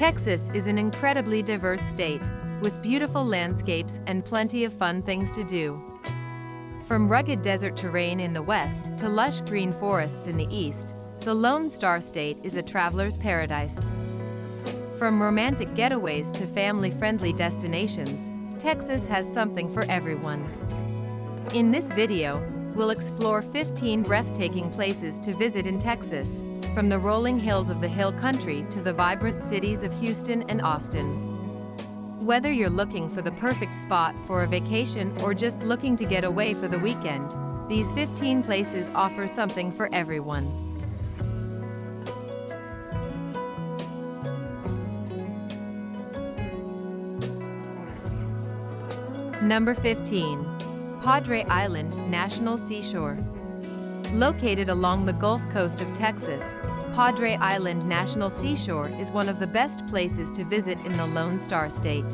Texas is an incredibly diverse state, with beautiful landscapes and plenty of fun things to do. From rugged desert terrain in the west to lush green forests in the east, the Lone Star State is a traveler's paradise. From romantic getaways to family-friendly destinations, Texas has something for everyone. In this video, we'll explore 15 breathtaking places to visit in Texas, from the rolling hills of the Hill Country to the vibrant cities of Houston and Austin. Whether you're looking for the perfect spot for a vacation or just looking to get away for the weekend, these 15 places offer something for everyone. Number 15. Padre Island National Seashore. Located along the Gulf Coast of Texas, Padre Island National Seashore is one of the best places to visit in the Lone Star State.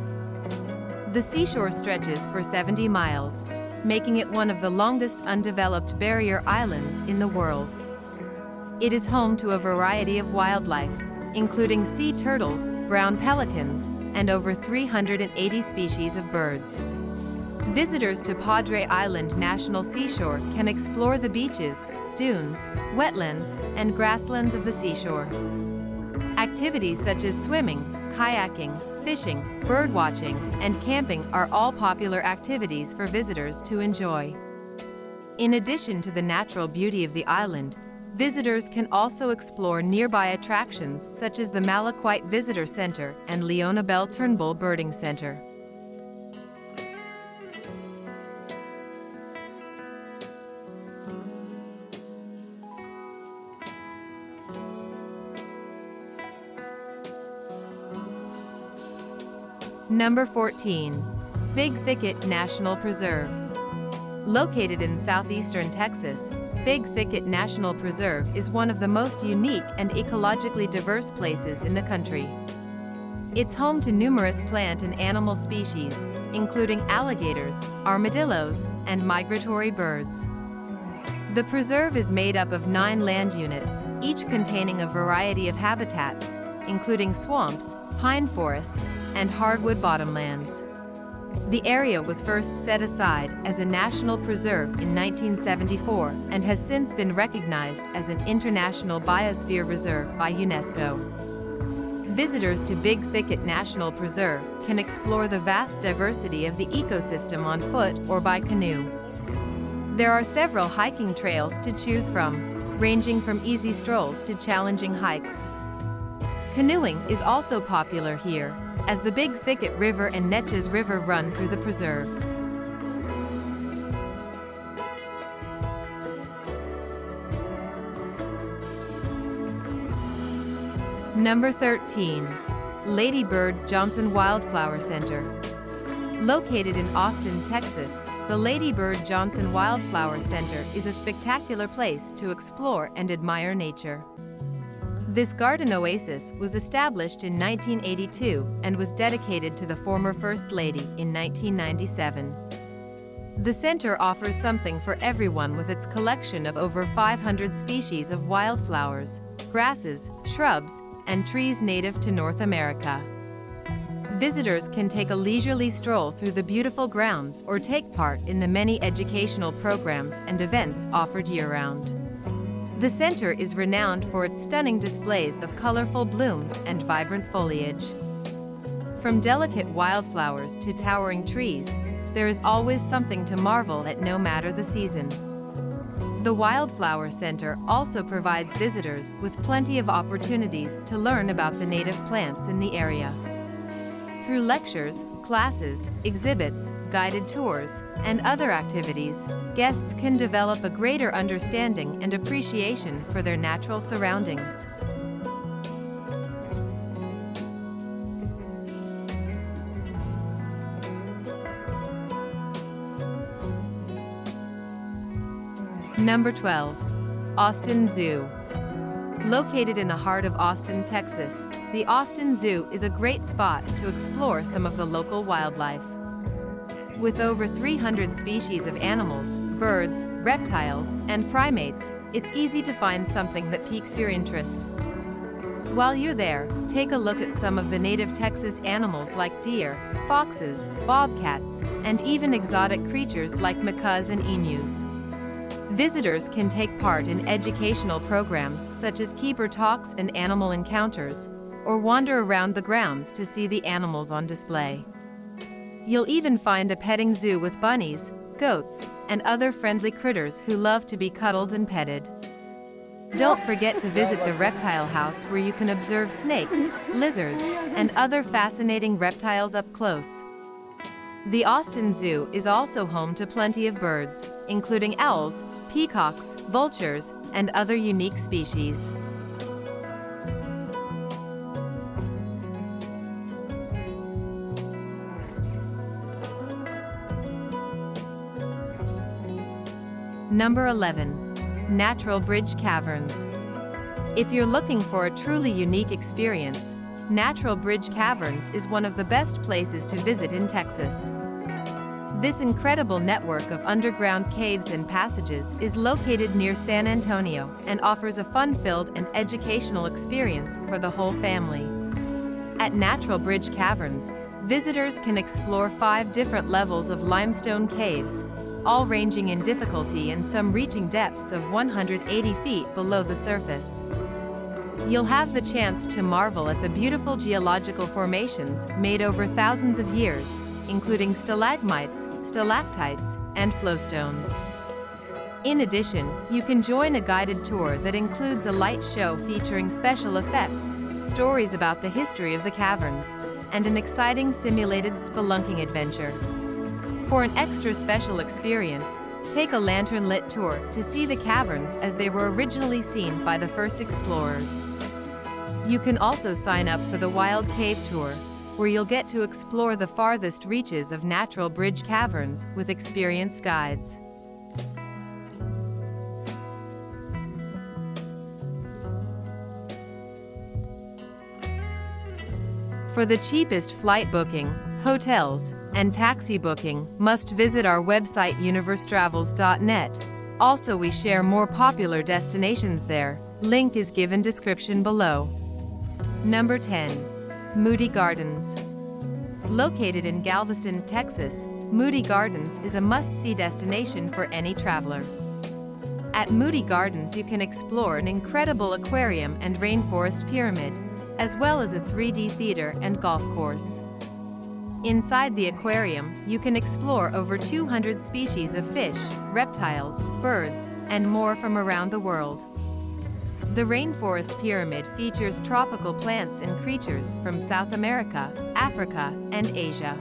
The seashore stretches for 70 miles, making it one of the longest undeveloped barrier islands in the world. It is home to a variety of wildlife, including sea turtles, brown pelicans, and over 380 species of birds. Visitors to Padre Island National Seashore can explore the beaches, dunes, wetlands, and grasslands of the seashore. Activities such as swimming, kayaking, fishing, birdwatching, and camping are all popular activities for visitors to enjoy. In addition to the natural beauty of the island, visitors can also explore nearby attractions such as the Malaquite Visitor Center and Leonabelle Turnbull Birding Center. Number 14. Big Thicket National Preserve. Located in southeastern Texas, Big Thicket National Preserve is one of the most unique and ecologically diverse places in the country. It's home to numerous plant and animal species, including alligators, armadillos, and migratory birds. The preserve is made up of nine land units, each containing a variety of habitats, including swamps, pine forests, and hardwood bottomlands. The area was first set aside as a national preserve in 1974 and has since been recognized as an International Biosphere Reserve by UNESCO. Visitors to Big Thicket National Preserve can explore the vast diversity of the ecosystem on foot or by canoe. There are several hiking trails to choose from, ranging from easy strolls to challenging hikes. Canoeing is also popular here, as the Big Thicket River and Neches River run through the preserve. Number 13. Lady Bird Johnson Wildflower Center. Located in Austin, Texas, the Lady Bird Johnson Wildflower Center is a spectacular place to explore and admire nature. This garden oasis was established in 1982 and was dedicated to the former First Lady in 1997. The center offers something for everyone with its collection of over 500 species of wildflowers, grasses, shrubs, and trees native to North America. Visitors can take a leisurely stroll through the beautiful grounds or take part in the many educational programs and events offered year-round. The center is renowned for its stunning displays of colorful blooms and vibrant foliage. From delicate wildflowers to towering trees, there is always something to marvel at no matter the season. The Wildflower Center also provides visitors with plenty of opportunities to learn about the native plants in the area. Through lectures, classes, exhibits, guided tours, and other activities, guests can develop a greater understanding and appreciation for their natural surroundings. Number 12. Austin Zoo. Located in the heart of Austin, Texas, the Austin Zoo is a great spot to explore some of the local wildlife. With over 300 species of animals, birds, reptiles, and primates, it's easy to find something that piques your interest. While you're there, take a look at some of the native Texas animals like deer, foxes, bobcats, and even exotic creatures like macaws and emus. Visitors can take part in educational programs such as keeper talks and animal encounters, or wander around the grounds to see the animals on display. You'll even find a petting zoo with bunnies, goats, and other friendly critters who love to be cuddled and petted. Don't forget to visit the reptile house where you can observe snakes, lizards, and other fascinating reptiles up close. The Austin Zoo is also home to plenty of birds, including owls, peacocks, vultures, and other unique species. Number 11. Natural Bridge Caverns. If you're looking for a truly unique experience, Natural Bridge Caverns is one of the best places to visit in Texas. This incredible network of underground caves and passages is located near San Antonio and offers a fun-filled and educational experience for the whole family. At Natural Bridge Caverns, visitors can explore five different levels of limestone caves, all ranging in difficulty and some reaching depths of 180 feet below the surface. You'll have the chance to marvel at the beautiful geological formations made over thousands of years, including stalagmites, stalactites, and flowstones. In addition, you can join a guided tour that includes a light show featuring special effects, stories about the history of the caverns, and an exciting simulated spelunking adventure. For an extra special experience, take a lantern-lit tour to see the caverns as they were originally seen by the first explorers. You can also sign up for the Wild Cave Tour, where you'll get to explore the farthest reaches of natural bridge caverns with experienced guides. For the cheapest flight booking, hotels, and taxi booking, must visit our website universetravels.net. Also we share more popular destinations there. Link is given description below. Number 10. Moody Gardens. Located in Galveston, Texas, Moody Gardens is a must-see destination for any traveler. At Moody Gardens you can explore an incredible aquarium and rainforest pyramid, as well as a 3D theater and golf course. Inside the aquarium, you can explore over 200 species of fish, reptiles, birds, and more from around the world. The Rainforest Pyramid features tropical plants and creatures from South America, Africa, and Asia.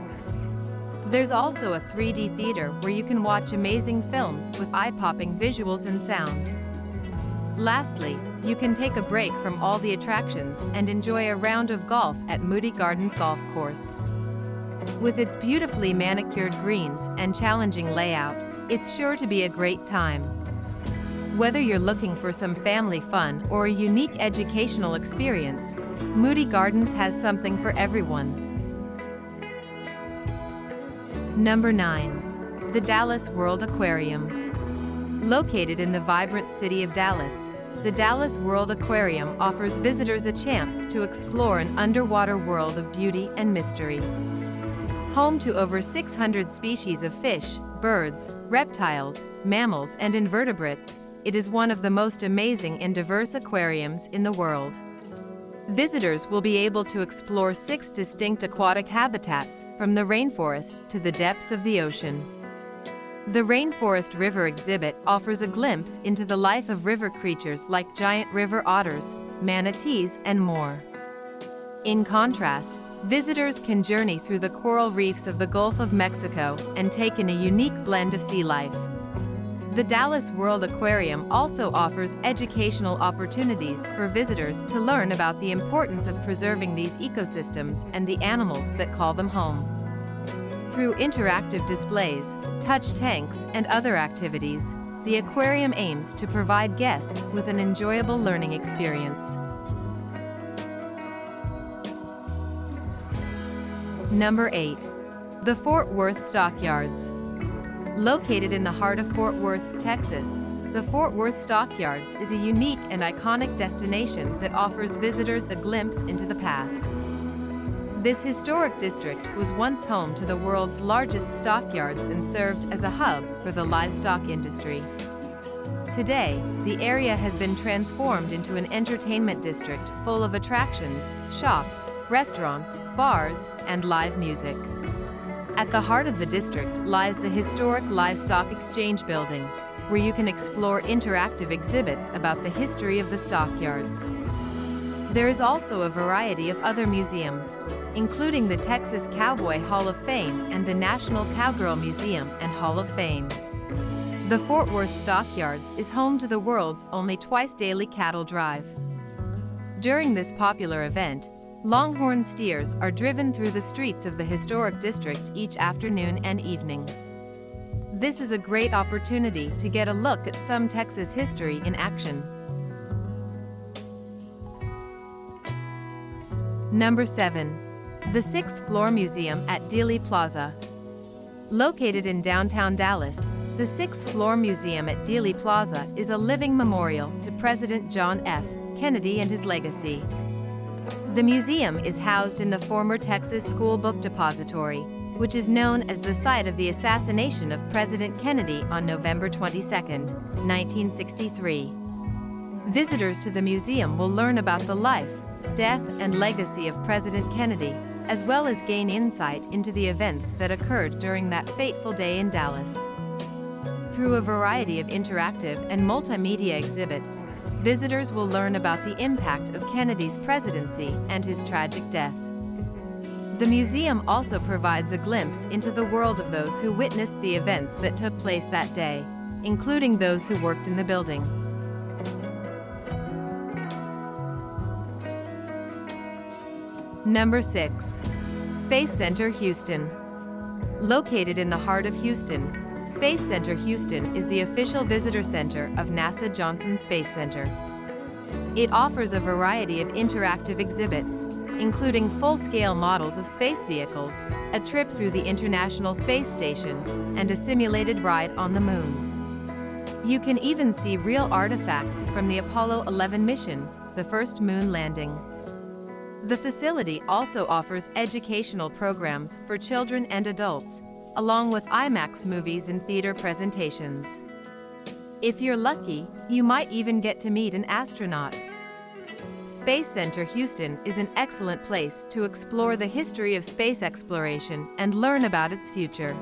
There's also a 3D theater where you can watch amazing films with eye-popping visuals and sound. Lastly, you can take a break from all the attractions and enjoy a round of golf at Moody Gardens Golf Course. With its beautifully manicured greens and challenging layout, it's sure to be a great time. Whether you're looking for some family fun or a unique educational experience, Moody Gardens has something for everyone. Number 9. The Dallas World Aquarium. Located in the vibrant city of Dallas, the Dallas World Aquarium offers visitors a chance to explore an underwater world of beauty and mystery. Home to over 600 species of fish, birds, reptiles, mammals, and invertebrates, it is one of the most amazing and diverse aquariums in the world. Visitors will be able to explore six distinct aquatic habitats, from the rainforest to the depths of the ocean. The Rainforest River exhibit offers a glimpse into the life of river creatures like giant river otters, manatees, and more. In contrast, Visitors can journey through the coral reefs of the Gulf of Mexico and take in a unique blend of sea life. The Dallas World Aquarium also offers educational opportunities for visitors to learn about the importance of preserving these ecosystems and the animals that call them home. Through interactive displays, touch tanks, and other activities, the aquarium aims to provide guests with an enjoyable learning experience. Number 8. The Fort Worth Stockyards. Located in the heart of Fort Worth, Texas, The Fort Worth Stockyards is a unique and iconic destination that offers visitors a glimpse into the past. This historic district was once home to the world's largest stockyards and served as a hub for the livestock industry. Today, the area has been transformed into an entertainment district full of attractions, shops, restaurants, bars, and live music. At the heart of the district lies the historic Livestock Exchange Building, where you can explore interactive exhibits about the history of the stockyards. There is also a variety of other museums, including the Texas Cowboy Hall of Fame and the National Cowgirl Museum and Hall of Fame. The Fort Worth Stockyards is home to the world's only twice-daily cattle drive. During this popular event, Longhorn steers are driven through the streets of the historic district each afternoon and evening. This is a great opportunity to get a look at some Texas history in action. Number 7. The Sixth Floor Museum at Dealey Plaza. Located in downtown Dallas, the Sixth Floor Museum at Dealey Plaza is a living memorial to President John F. Kennedy and his legacy. The museum is housed in the former Texas School Book Depository, which is known as the site of the assassination of President Kennedy on November 22, 1963. Visitors to the museum will learn about the life, death, and legacy of President Kennedy, as well as gain insight into the events that occurred during that fateful day in Dallas. Through a variety of interactive and multimedia exhibits, visitors will learn about the impact of Kennedy's presidency and his tragic death. The museum also provides a glimpse into the world of those who witnessed the events that took place that day, including those who worked in the building. Number 6. Space Center Houston. Located in the heart of Houston, Space Center Houston is the official visitor center of NASA Johnson Space Center. It offers a variety of interactive exhibits, including full-scale models of space vehicles, a trip through the International Space Station, and a simulated ride on the Moon. You can even see real artifacts from the Apollo 11 mission, the first moon landing. The facility also offers educational programs for children and adults, along with IMAX movies and theater presentations. If you're lucky, you might even get to meet an astronaut. Space Center Houston is an excellent place to explore the history of space exploration and learn about its future.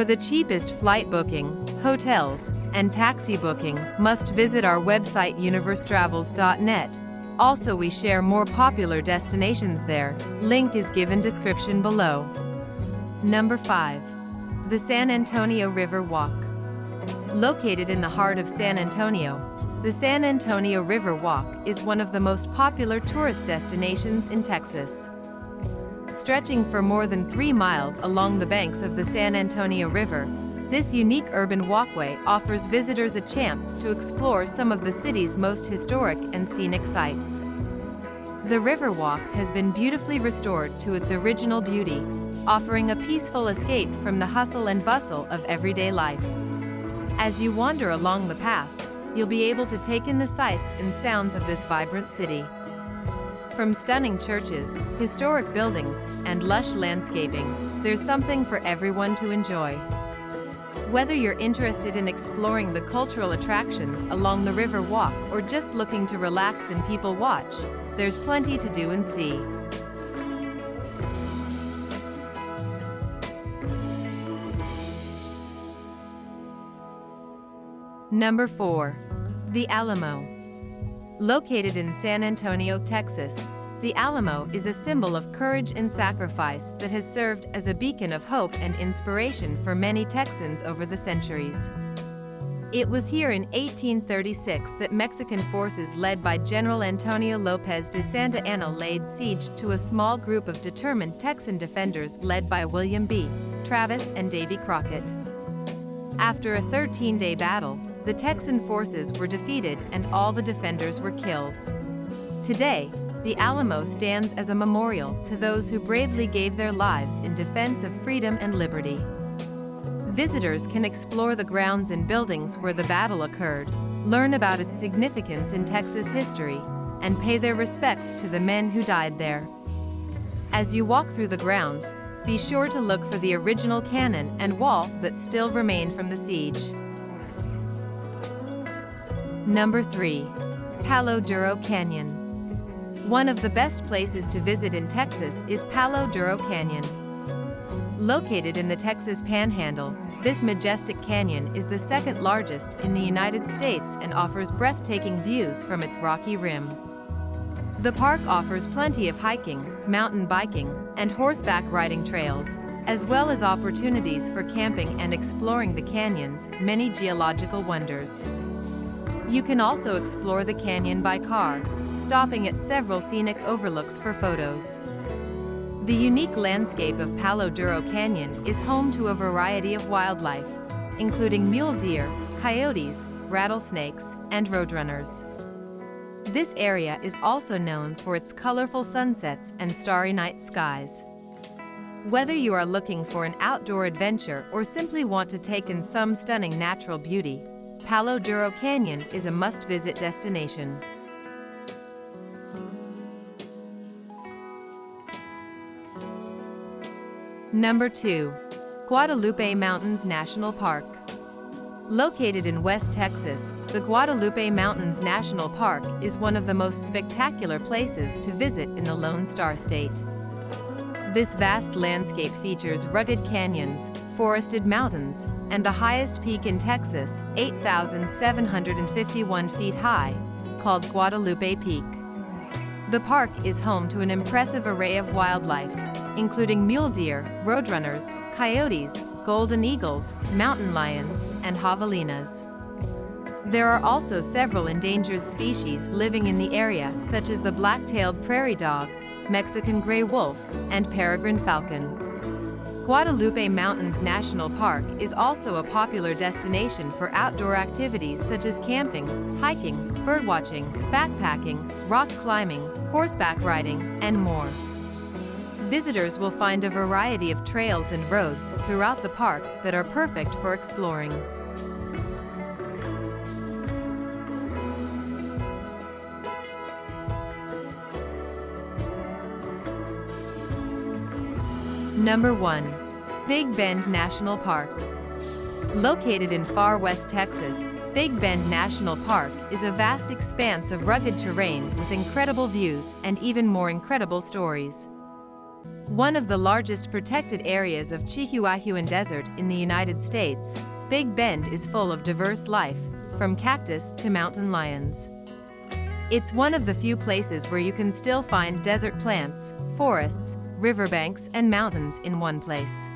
For the cheapest flight booking, hotels, and taxi booking, must visit our website universetravels.net. Also we share more popular destinations there. Link is given description below. Number 5. The San Antonio River Walk. Located in the heart of San Antonio, the San Antonio River Walk is one of the most popular tourist destinations in Texas. Stretching for more than three miles along the banks of the San Antonio River, this unique urban walkway offers visitors a chance to explore some of the city's most historic and scenic sites. The Riverwalk has been beautifully restored to its original beauty, offering a peaceful escape from the hustle and bustle of everyday life. As you wander along the path, you'll be able to take in the sights and sounds of this vibrant city. From stunning churches, historic buildings, and lush landscaping, there's something for everyone to enjoy. Whether you're interested in exploring the cultural attractions along the river walk or just looking to relax and people watch, there's plenty to do and see. Number 4. The Alamo. Located in San Antonio, Texas, the Alamo is a symbol of courage and sacrifice that has served as a beacon of hope and inspiration for many Texans over the centuries. It was here in 1836 that Mexican forces led by General Antonio Lopez de Santa Anna laid siege to a small group of determined Texan defenders led by William B. Travis and Davy Crockett. After a 13-day battle, the Texan forces were defeated and all the defenders were killed. Today, the Alamo stands as a memorial to those who bravely gave their lives in defense of freedom and liberty. Visitors can explore the grounds and buildings where the battle occurred, learn about its significance in Texas history, and pay their respects to the men who died there. As you walk through the grounds, be sure to look for the original cannon and wall that still remain from the siege. Number 3. Palo Duro Canyon. One of the best places to visit in Texas is Palo Duro Canyon. Located in the Texas Panhandle, this majestic canyon is the second largest in the United States and offers breathtaking views from its rocky rim. The park offers plenty of hiking, mountain biking, and horseback riding trails, as well as opportunities for camping and exploring the canyon's many geological wonders. You can also explore the canyon by car, stopping at several scenic overlooks for photos. The unique landscape of Palo Duro Canyon is home to a variety of wildlife, including mule deer, coyotes, rattlesnakes, and roadrunners. This area is also known for its colorful sunsets and starry night skies. Whether you are looking for an outdoor adventure or simply want to take in some stunning natural beauty, Palo Duro Canyon is a must-visit destination. Number 2. Guadalupe Mountains National Park. Located in West Texas, the Guadalupe Mountains National Park is one of the most spectacular places to visit in the Lone Star State. This vast landscape features rugged canyons, forested mountains, and the highest peak in Texas, 8,751 feet high, called Guadalupe Peak. The park is home to an impressive array of wildlife, including mule deer, roadrunners, coyotes, golden eagles, mountain lions, and javelinas. There are also several endangered species living in the area such as the black-tailed prairie dog, Mexican gray wolf, and peregrine falcon. Guadalupe Mountains National Park is also a popular destination for outdoor activities such as camping, hiking, birdwatching, backpacking, rock climbing, horseback riding, and more. Visitors will find a variety of trails and roads throughout the park that are perfect for exploring. Number 1. Big Bend National Park. Located in far west Texas, Big Bend National Park is a vast expanse of rugged terrain with incredible views and even more incredible stories. One of the largest protected areas of Chihuahuan Desert in the United States, Big Bend is full of diverse life, from cactus to mountain lions. It's one of the few places where you can still find desert plants, forests, riverbanks, and mountains in one place.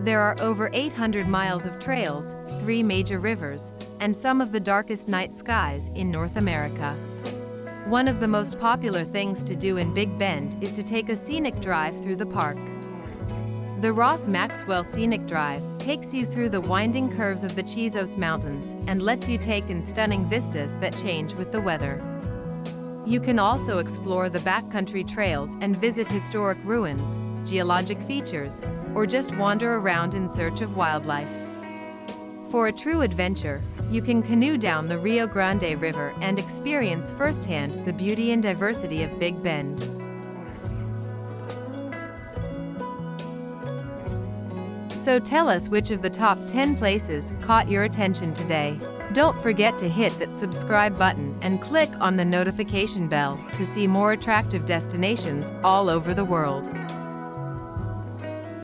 There are over 800 miles of trails, three major rivers, and some of the darkest night skies in North America. One of the most popular things to do in Big Bend is to take a scenic drive through the park. The Ross Maxwell Scenic Drive takes you through the winding curves of the Chisos Mountains and lets you take in stunning vistas that change with the weather. You can also explore the backcountry trails and visit historic ruins, geologic features, or just wander around in search of wildlife. For a true adventure, you can canoe down the Rio Grande River and experience firsthand the beauty and diversity of Big Bend. So tell us which of the top 10 places caught your attention today. Don't forget to hit that subscribe button and click on the notification bell to see more attractive destinations all over the world.